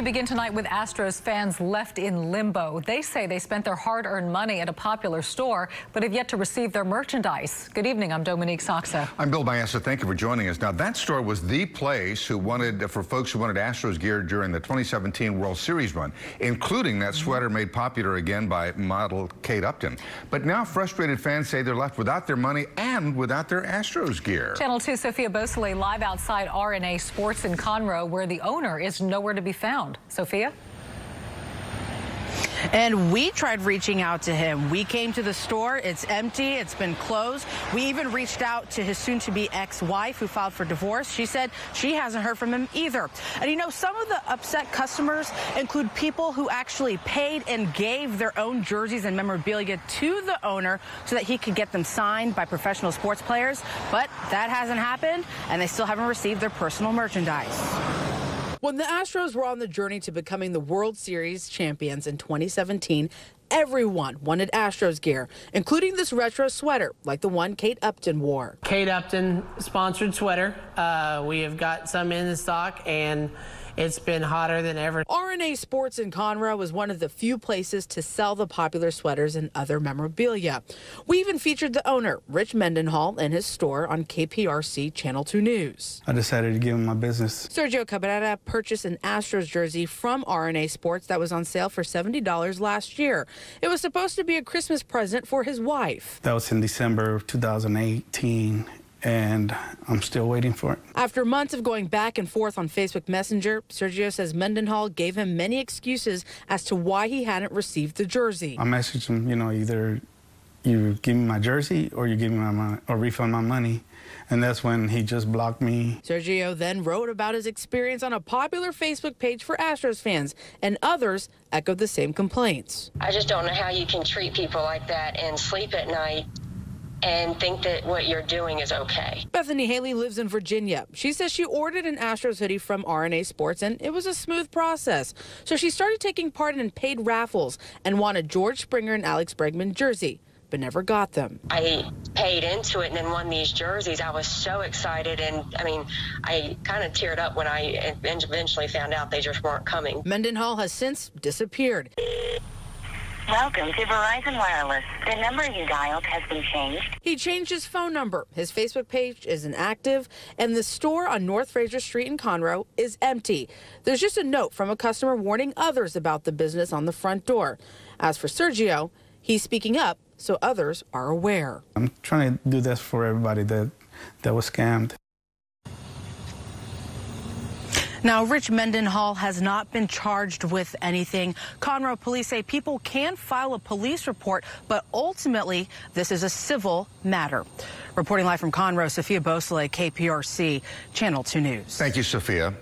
we begin tonight with Astros fans left in limbo. They say they spent their hard-earned money at a popular store, but have yet to receive their merchandise. Good evening. I'm Dominique Sachse. I'm Bill Balleza. Thank you for joining us. Now, that store was the place who wanted for folks who wanted Astros gear during the 2017 World Series run, including that sweater made popular again by model Kate Upton. But now frustrated fans say they're left without their money and without their Astros gear. Channel 2 Sophia Beausoleil live outside R&A Sports in Conroe, where the owner is nowhere to be found. Sophia? And we tried reaching out to him. We came to the store. It's empty. It's been closed. We even reached out to his soon-to-be ex-wife who filed for divorce. She said she hasn't heard from him either. And you know, some of the upset customers include people who actually paid and gave their own jerseys and memorabilia to the owner so that he could get them signed by professional sports players. But that hasn't happened, and they still haven't received their personal merchandise. When the Astros were on the journey to becoming the World Series champions in 2017, everyone wanted Astros gear, including this retro sweater like the one Kate Upton wore. Kate Upton sponsored sweater. Uh, we have got some in the stock and it's been hotter than ever. R&A Sports in Conroe was one of the few places to sell the popular sweaters and other memorabilia. We even featured the owner, Rich Mendenhall, in his store on KPRC Channel 2 News. I decided to give him my business. Sergio Cabrera purchased an Astros jersey from R&A Sports that was on sale for $70 last year. It was supposed to be a Christmas present for his wife. That was in December of 2018 and I'm still waiting for it. After months of going back and forth on Facebook Messenger, Sergio says Mendenhall gave him many excuses as to why he hadn't received the jersey. I messaged him, you know, either you give me my jersey or you give me my money or refund my money. And that's when he just blocked me. Sergio then wrote about his experience on a popular Facebook page for Astros fans, and others echoed the same complaints. I just don't know how you can treat people like that and sleep at night and think that what you're doing is okay. Bethany Haley lives in Virginia. She says she ordered an Astros hoodie from R&A Sports and it was a smooth process. So she started taking part in paid raffles and wanted George Springer and Alex Bregman jersey but never got them. I paid into it and then won these jerseys. I was so excited. And I mean, I kind of teared up when I eventually found out they just weren't coming. Mendenhall has since disappeared. Welcome to Verizon Wireless. The number you dialed has been changed. He changed his phone number. His Facebook page is inactive, and the store on North Frazier Street in Conroe is empty. There's just a note from a customer warning others about the business on the front door. As for Sergio, he's speaking up so others are aware. I'm trying to do this for everybody that that was scammed. Now, Rich Mendenhall has not been charged with anything. Conroe police say people can file a police report, but ultimately, this is a civil matter. Reporting live from Conroe, Sophia Beausoleil, KPRC, Channel 2 News. Thank you, Sophia.